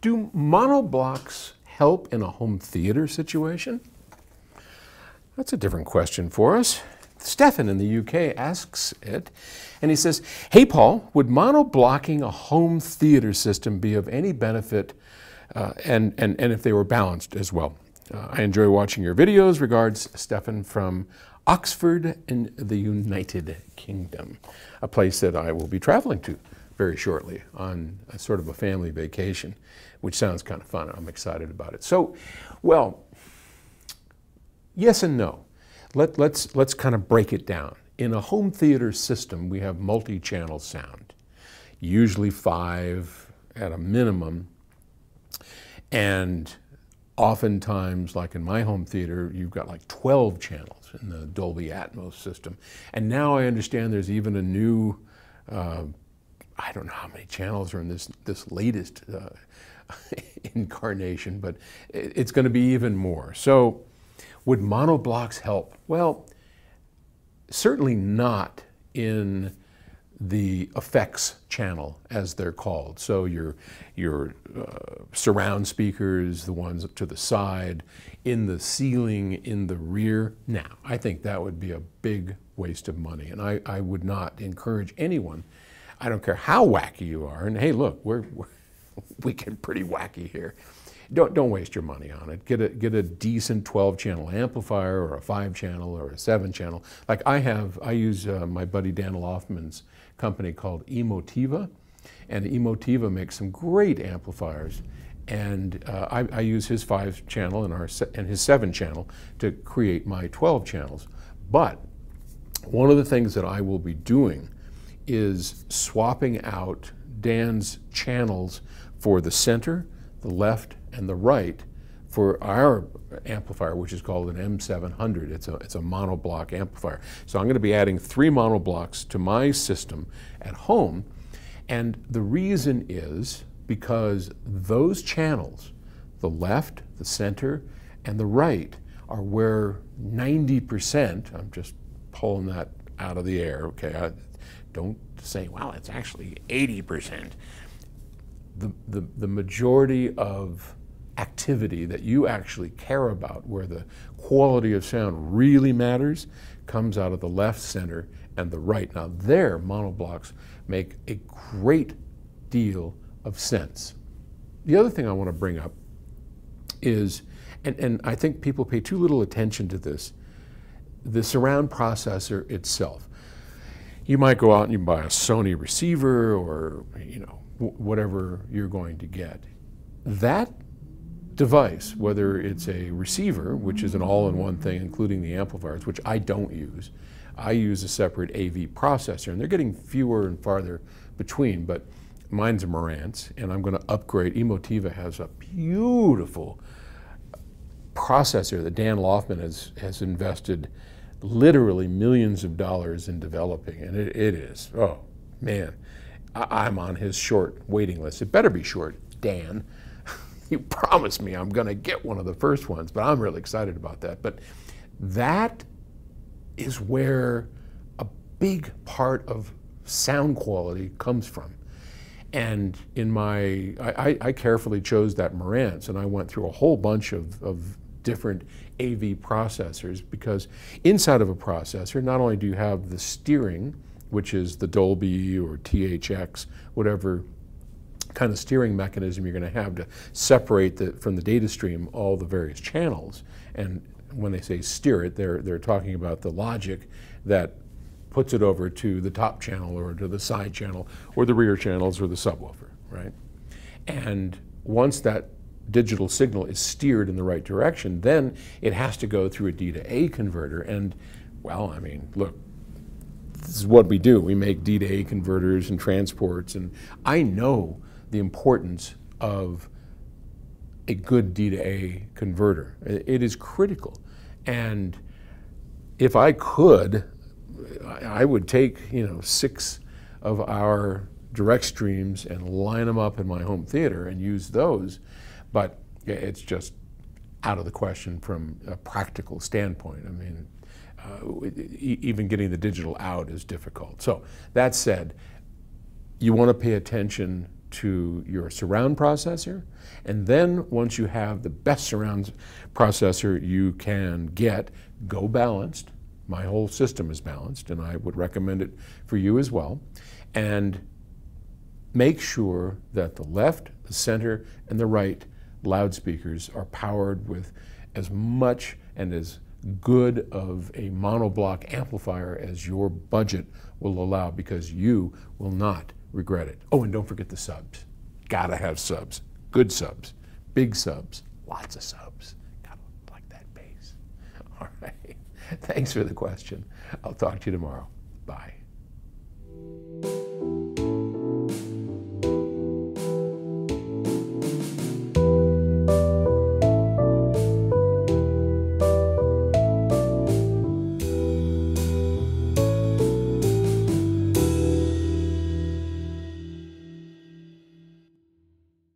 Do monoblocks help in a home theater situation? That's a different question for us. Stefan in the UK asks it, and he says, Hey Paul, would monoblocking a home theater system be of any benefit, uh, and, and, and if they were balanced as well? Uh, I enjoy watching your videos. Regards, Stefan from Oxford in the United Kingdom, a place that I will be traveling to very shortly on a sort of a family vacation, which sounds kind of fun. I'm excited about it. So, well, yes and no. Let, let's, let's kind of break it down. In a home theater system, we have multi-channel sound, usually five at a minimum, and oftentimes, like in my home theater, you've got like 12 channels in the Dolby Atmos system. And now I understand there's even a new, uh, I don't know how many channels are in this, this latest uh, incarnation, but it's going to be even more. So would monoblocks help? Well, certainly not in the effects channel, as they're called. So your, your uh, surround speakers, the ones to the side, in the ceiling, in the rear. Now, I think that would be a big waste of money. And I, I would not encourage anyone, I don't care how wacky you are, and hey, look, we're, we're we get pretty wacky here don't, don't waste your money on it. Get a, get a decent 12 channel amplifier or a five channel or a seven channel. Like I have, I use uh, my buddy Dan Laufman's company called Emotiva. And Emotiva makes some great amplifiers. And uh, I, I, use his five channel and, our and his seven channel to create my 12 channels. But one of the things that I will be doing is swapping out Dan's channels for the center, the left, and the right for our amplifier, which is called an M700. It's a, it's a monoblock amplifier. So I'm going to be adding three monoblocks to my system at home. And the reason is because those channels, the left, the center, and the right, are where 90%, I'm just pulling that out of the air, okay? I, don't say, well, it's actually 80%. The, the, the majority of activity that you actually care about, where the quality of sound really matters, comes out of the left, center, and the right. Now, their monoblocks make a great deal of sense. The other thing I want to bring up is, and, and I think people pay too little attention to this, the surround processor itself. You might go out and you buy a Sony receiver or, you know, whatever you're going to get. That device, whether it's a receiver, which is an all-in-one thing, including the amplifiers, which I don't use. I use a separate AV processor, and they're getting fewer and farther between, but mine's a Marantz, and I'm going to upgrade. Emotiva has a beautiful processor that Dan Laufman has, has invested literally millions of dollars in developing, and it, it is, oh, man, I, I'm on his short waiting list. It better be short, Dan. you promised me I'm going to get one of the first ones, but I'm really excited about that. But that is where a big part of sound quality comes from. And in my, I, I carefully chose that Marantz, and I went through a whole bunch of, of different AV processors because inside of a processor, not only do you have the steering, which is the Dolby or THX, whatever kind of steering mechanism you're going to have to separate the, from the data stream all the various channels. And when they say steer it, they're, they're talking about the logic that puts it over to the top channel or to the side channel or the rear channels or the subwoofer, right? And once that digital signal is steered in the right direction, then it has to go through a D to A converter. And, well, I mean, look, this is what we do. We make D to A converters and transports, and I know the importance of a good D to A converter. It is critical. And if I could, I would take, you know, six of our DirectStreams and line them up in my home theater and use those. But it's just out of the question from a practical standpoint. I mean, uh, even getting the digital out is difficult. So that said, you want to pay attention to your surround processor. And then once you have the best surround processor you can get, go balanced. My whole system is balanced, and I would recommend it for you as well. And make sure that the left, the center, and the right loudspeakers are powered with as much and as good of a monoblock amplifier as your budget will allow because you will not regret it. Oh, and don't forget the subs. Gotta have subs. Good subs. Big subs. Lots of subs. Gotta like that bass. All right. Thanks for the question. I'll talk to you tomorrow. Bye.